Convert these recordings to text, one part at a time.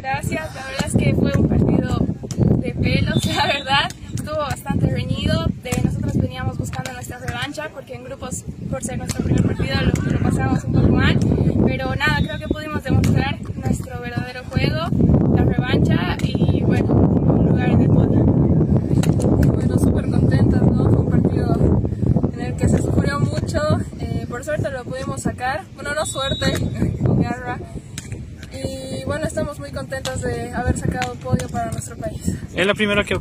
Gracias, la verdad es que fue un partido de pelos, la verdad. Estuvo bastante reñido. De nosotros veníamos buscando nuestra revancha porque en grupos, por ser nuestro primer partido, lo, lo pasamos un poco mal. Pero nada, creo que pudimos demostrar nuestro verdadero juego, la revancha y bueno, un lugar el podio. Bueno, súper contentas, ¿no? Fue un partido en el que se sufrió mucho. Eh, por suerte lo pudimos sacar. Bueno, no suerte, con garra. Bueno, estamos muy contentos de haber sacado un podio para nuestro país. ¿Es la primera, que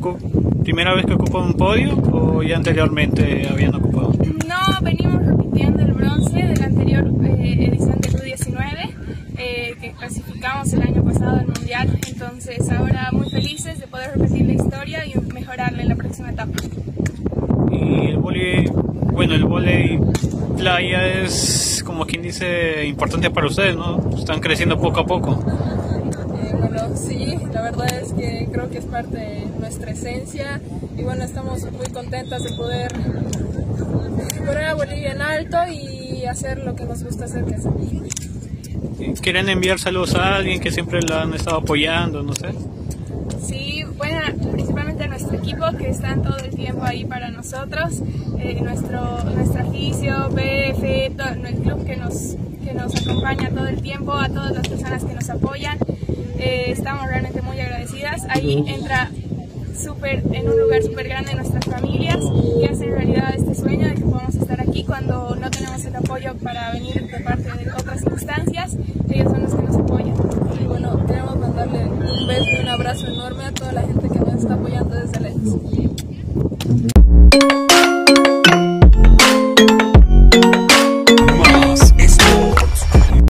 primera vez que ocupa un podio o ya anteriormente habían ocupado? No, venimos repitiendo el bronce de la anterior eh, edición del U19 eh, que clasificamos el año pasado al Mundial. Entonces ahora muy felices de poder repetir la historia y mejorarla en la próxima etapa. Y el vóley, bueno, el vóley playa es como quien dice importante para ustedes, ¿no? Están creciendo poco a poco. Bueno, sí, la verdad es que creo que es parte de nuestra esencia y bueno, estamos muy contentas de poder poner a Bolivia en alto y hacer lo que nos gusta hacer, que es ¿Quieren enviar saludos a alguien que siempre la han estado apoyando, no sé? Sí, bueno, principalmente a nuestro equipo que están todo el tiempo ahí para nosotros, eh, nuestro, nuestro oficio, club que nos, que nos acompaña todo el tiempo, a todas las personas que nos apoyan. Eh, estamos realmente muy agradecidas. Ahí entra super, en un lugar súper grande nuestras familias y hacen realidad este sueño de que podamos estar aquí cuando no tenemos el apoyo para venir de parte de otras instancias. Ellos son los que nos apoyan. Y bueno, queremos mandarle un beso y un abrazo enorme a toda la gente que nos está apoyando desde lejos.